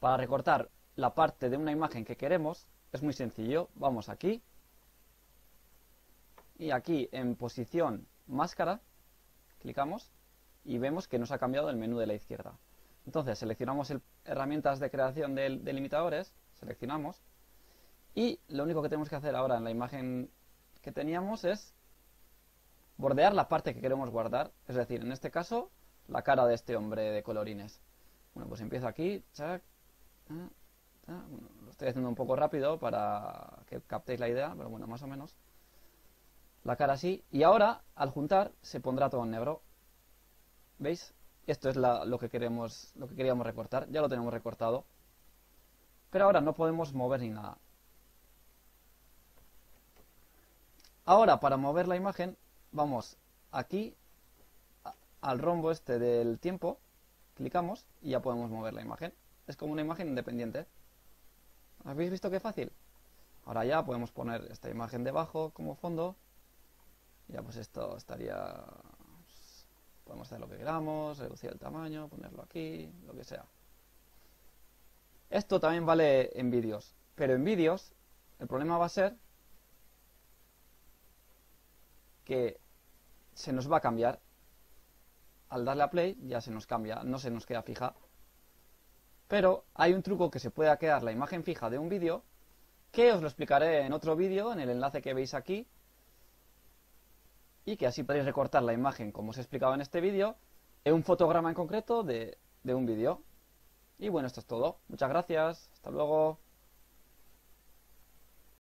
Para recortar la parte de una imagen que queremos es muy sencillo. Vamos aquí y aquí en posición máscara clicamos y vemos que nos ha cambiado el menú de la izquierda. Entonces seleccionamos el, herramientas de creación de, limitadores, seleccionamos y lo único que tenemos que hacer ahora en la imagen que teníamos es bordear la parte que queremos guardar, es decir, en este caso la cara de este hombre de colorines. Bueno, pues empiezo aquí, ah, ah, lo estoy haciendo un poco rápido para que captéis la idea, pero bueno, más o menos. La cara así, y ahora al juntar se pondrá todo en negro. ¿Veis? Esto es lo, que queremos, lo que queríamos recortar. Ya lo tenemos recortado. Pero ahora no podemos mover ni nada. Ahora, para mover la imagen, vamos aquí al rombo este del tiempo, clicamos y ya podemos mover la imagen. Es como una imagen independiente. ¿Habéis visto qué fácil? Ahora ya podemos poner esta imagen debajo como fondo. Ya pues esto estaría Podemos hacer lo que queramos, reducir el tamaño, ponerlo aquí, lo que sea. Esto también vale en vídeos, pero en vídeos el problema va a ser que se nos va a cambiar. Al darle a play ya se nos cambia, no se nos queda fija. Pero hay un truco que se puede quedar la imagen fija de un vídeo que os lo explicaré en otro vídeo, en el enlace que veis aquí, y que así podéis recortar la imagen como os he explicado en este vídeo en un fotograma en concreto de, de un vídeo. Y bueno, esto es todo. Muchas gracias. Hasta luego.